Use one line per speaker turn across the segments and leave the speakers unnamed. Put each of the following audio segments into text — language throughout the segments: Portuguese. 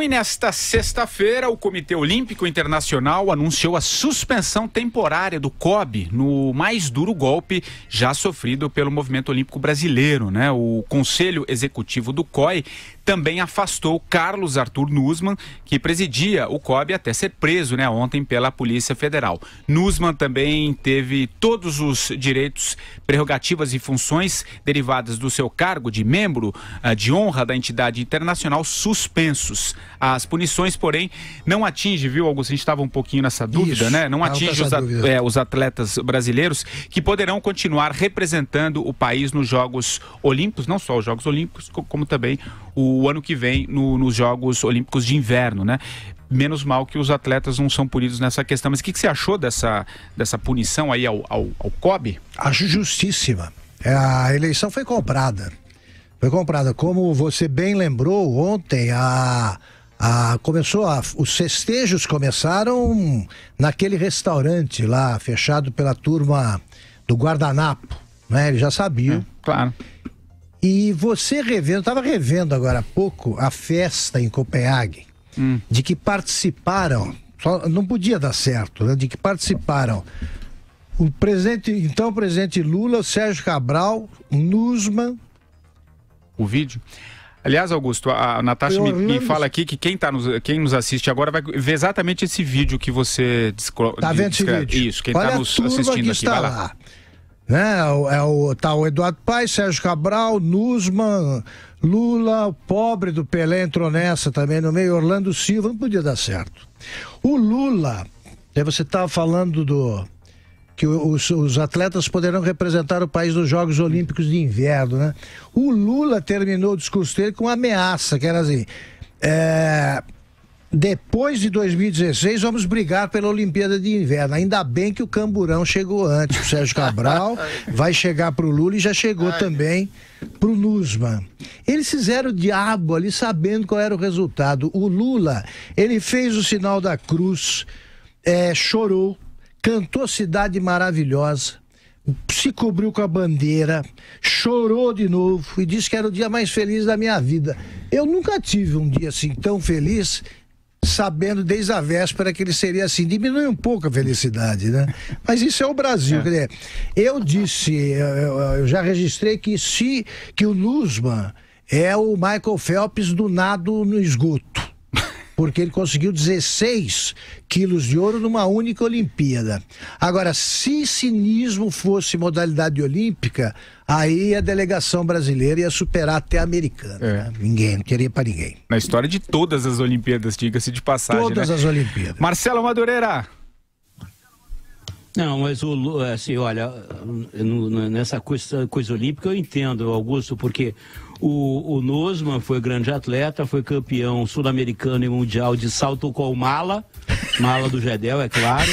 E nesta sexta-feira, o Comitê Olímpico Internacional anunciou a suspensão temporária do COB no mais duro golpe já sofrido pelo movimento olímpico brasileiro. Né? O Conselho Executivo do COI também afastou Carlos Arthur Nussmann, que presidia o COB até ser preso né, ontem pela Polícia Federal. Nussmann também teve todos os direitos, prerrogativas e funções derivadas do seu cargo de membro uh, de honra da entidade internacional suspensos. As punições, porém, não atingem, viu, Augusto? A gente estava um pouquinho nessa dúvida, Isso, né? Não atinge os, é, os atletas brasileiros que poderão continuar representando o país nos Jogos Olímpicos, não só os Jogos Olímpicos, como também o ano que vem no, nos Jogos Olímpicos de Inverno, né? Menos mal que os atletas não são punidos nessa questão. Mas o que, que você achou dessa, dessa punição aí ao, ao, ao COB?
Acho justíssima. É, a eleição foi comprada. Foi comprada. Como você bem lembrou, ontem a, a, começou a, os festejos começaram naquele restaurante lá, fechado pela turma do guardanapo. Né? Eles já sabiam. É,
claro.
E você revendo, estava revendo agora há pouco a festa em Copenhague, hum. de que participaram, só, não podia dar certo, né, de que participaram o presidente, então o presidente Lula, o Sérgio Cabral, Nusman.
O vídeo? Aliás, Augusto, a Natasha me, me, fala aqui que quem, tá nos, quem nos assiste agora vai ver exatamente esse vídeo que você
descreve. Tá vendo esse vídeo?
Isso, quem está nos assistindo aqui. Vai lá. lá.
Né? É, é o, tá o Eduardo Paes, Sérgio Cabral, Nusman, Lula, o pobre do Pelé entrou nessa também no meio, Orlando Silva, não podia dar certo. O Lula, aí você estava falando do que os, os, atletas poderão representar o país nos Jogos Olímpicos de Inverno, né? O Lula terminou o discurso dele com uma ameaça, que era assim, é, depois de 2016, vamos brigar pela Olimpíada de Inverno. Ainda bem que o Camburão chegou antes. O Sérgio Cabral vai chegar para o Lula e já chegou Ai. também para o Nusman. Eles fizeram o diabo ali sabendo qual era o resultado. O Lula, ele fez o sinal da cruz, é, chorou, cantou Cidade Maravilhosa, se cobriu com a bandeira, chorou de novo e disse que era o dia mais feliz da minha vida. Eu nunca tive um dia assim tão feliz sabendo desde a véspera que ele seria assim. Diminui um pouco a felicidade, né? Mas isso é o Brasil. É. Quer dizer, eu disse, eu, eu, já registrei que se que o Nusman é o Michael Phelps do nado no esgoto porque ele conseguiu 16 quilos de ouro numa única Olimpíada. Agora, se cinismo fosse modalidade olímpica, aí a delegação brasileira ia superar até a americana. É. Né? Ninguém, não queria para ninguém.
Na história de todas as Olimpíadas, diga-se de passagem.
Todas
né?
as Olimpíadas.
Marcelo Madureira.
Não, mas o assim, olha, nessa coisa, coisa olímpica eu entendo, Augusto, porque o, o Nosman foi grande atleta, foi campeão sul-americano e mundial de salto com mala, mala do Gedel, é claro.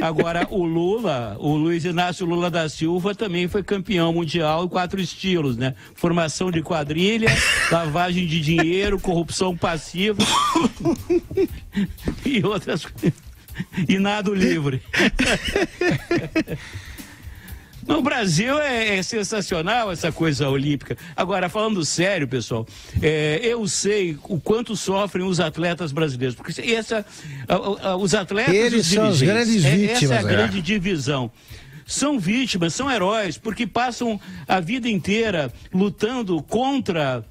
Agora, o Lula, o Luiz Inácio Lula da Silva também foi campeão mundial em quatro estilos, né? Formação de quadrilha, lavagem de dinheiro, corrupção passiva e outras coisas e nado livre. No Brasil é, é, sensacional essa coisa olímpica. Agora, falando sério, pessoal, é, eu sei o quanto sofrem os atletas brasileiros. Porque essa, a, a, os atletas.
Eles são as grandes vítimas.
É, essa é a é. grande divisão são vítimas, são heróis, porque passam a vida inteira lutando contra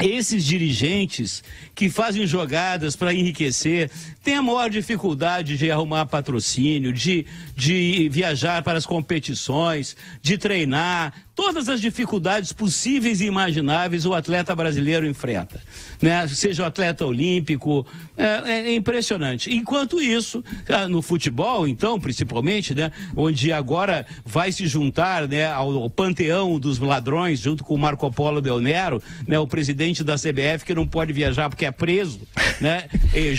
esses dirigentes que fazem jogadas para enriquecer têm a maior dificuldade de arrumar patrocínio, de, de viajar para as competições, de treinar, todas as dificuldades possíveis e imagináveis o atleta brasileiro enfrenta, né? Seja o atleta olímpico, é, é impressionante. Enquanto isso, ah, no futebol, então, principalmente, né? Onde agora vai se juntar, né? Ao, ao panteão dos ladrões, junto com o Marco Polo Del Nero, né? O presidente da CBF que não pode viajar porque é preso, né?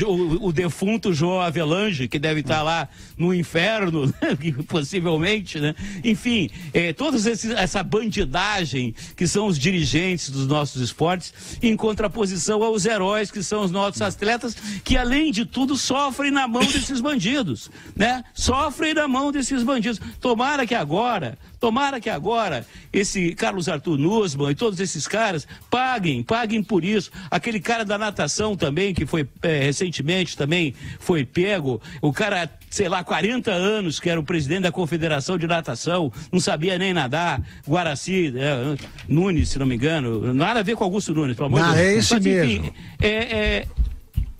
O, o, defunto João Avelange, que deve estar lá no inferno, né? possivelmente, né? Enfim, é, todos esses, essa bandidagem que são os dirigentes dos nossos esportes, em contraposição aos heróis que são os nossos atletas, que além de tudo sofrem na mão desses bandidos, né? Sofrem na mão desses bandidos. Tomara que agora Tomara que agora esse Carlos Arthur Nussmann e todos esses caras paguem, paguem por isso. Aquele cara da natação também, que foi é, recentemente também foi pego, o cara, sei lá, 40 anos, que era o presidente da Confederação de Natação, não sabia nem nadar, Guaraci, é, Nunes, se não me engano, nada a ver com Augusto Nunes, pelo amor de Deus.
É esse
Mas, enfim,
mesmo.
É, é,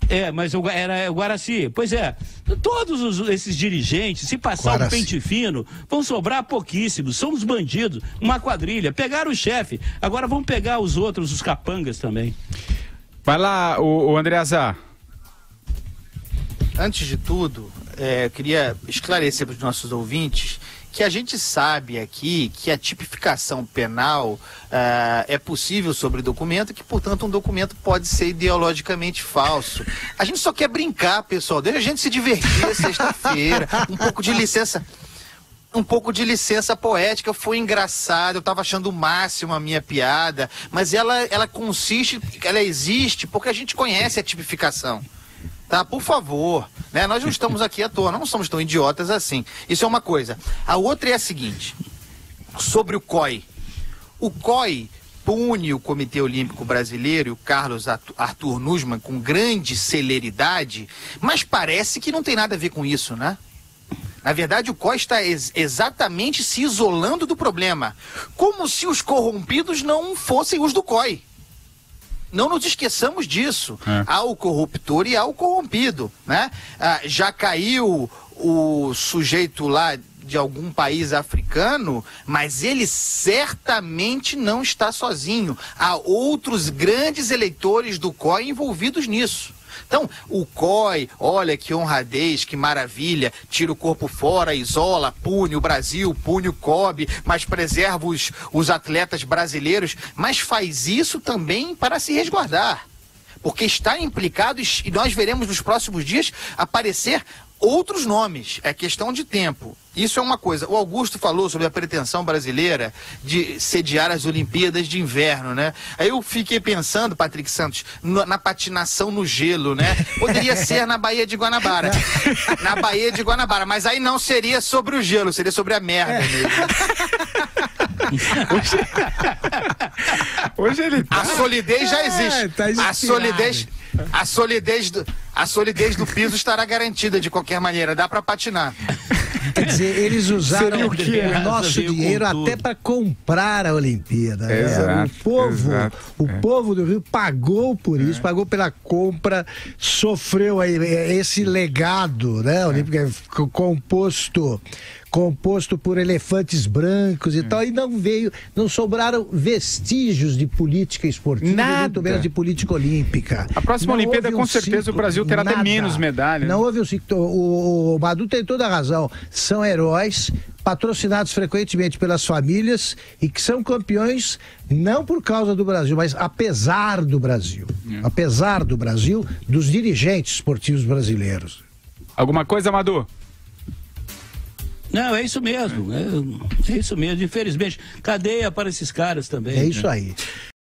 é, mas o, era o Guaraci. Pois é, todos os, esses dirigentes, se passar
Guaraci.
um pente fino, vão sobrar pouquíssimos. São os bandidos, uma quadrilha. Pegaram o chefe, agora vão pegar os outros, os capangas também.
Vai lá, o, o André Azar.
Antes de tudo, é, eu queria esclarecer para os nossos ouvintes que a gente sabe aqui que a tipificação penal ah, é possível sobre documento, que, portanto, um documento pode ser ideologicamente falso. A gente só quer brincar, pessoal. Deixa a gente se divertir sexta-feira. Um pouco de licença. Um pouco de licença poética, foi engraçado, eu estava achando o máximo a minha piada, mas ela, ela consiste, ela existe porque a gente conhece a tipificação. Tá, por favor, né? Nós não estamos aqui à toa, não somos tão idiotas assim. Isso é uma coisa. A outra é a seguinte, sobre o COI. O COI pune o Comitê Olímpico Brasileiro e o Carlos Arthur Nussmann com grande celeridade, mas parece que não tem nada a ver com isso, né? Na verdade, o COI está ex- exatamente se isolando do problema, como se os corrompidos não fossem os do COI. Não nos esqueçamos disso.
É.
Há o corruptor e há o corrompido, né? Ah, já caiu o sujeito lá de algum país africano, mas ele certamente não está sozinho. Há outros grandes eleitores do COI envolvidos nisso. Então, o COI, olha que honradez, que maravilha, tira o corpo fora, isola, pune o Brasil, pune o COB, mas preserva os, os atletas brasileiros, mas faz isso também para se resguardar. Porque está implicado e e nós veremos nos próximos dias aparecer outros nomes. É questão de tempo. Isso é uma coisa. O Augusto falou sobre a pretensão brasileira de sediar as Olimpíadas de Inverno, né? Aí eu fiquei pensando, Patrick Santos, no- na patinação no gelo, né? Poderia ser na Baía de Guanabara. na Baía de Guanabara. Mas aí não seria sobre o gelo, seria sobre a merda mesmo.
Hoje ele tá.
A solidez já
É,
existe.
tá
a solidez, a solidez do, a solidez do piso estará garantida de qualquer maneira. Dá pra patinar.
Quer dizer, eles usaram
o
o, nosso dinheiro até para comprar a Olimpíada. né?
Exato,
o povo,
exato,
o
é.
povo do Rio pagou por isso, pagou pela compra, sofreu aí eh, esse legado, né? Olímpico é co- composto composto por elefantes brancos e tal, e não veio, não sobraram vestígios de política esportiva,
Nada.
muito menos de política olímpica.
A próxima
Não
Olimpíada, com
um
certeza,
ciclo,
o Brasil terá até
nada.
menos medalhas.
Não houve um ciclo. O, o Madu tem toda a razão. São heróis patrocinados frequentemente pelas famílias e que são campeões não por causa do Brasil, mas apesar do Brasil.
É.
Apesar do Brasil, dos dirigentes esportivos brasileiros.
Alguma coisa, Madu?
Não, é isso mesmo. É, é isso mesmo. Infelizmente, cadeia para esses caras também.
É isso aí.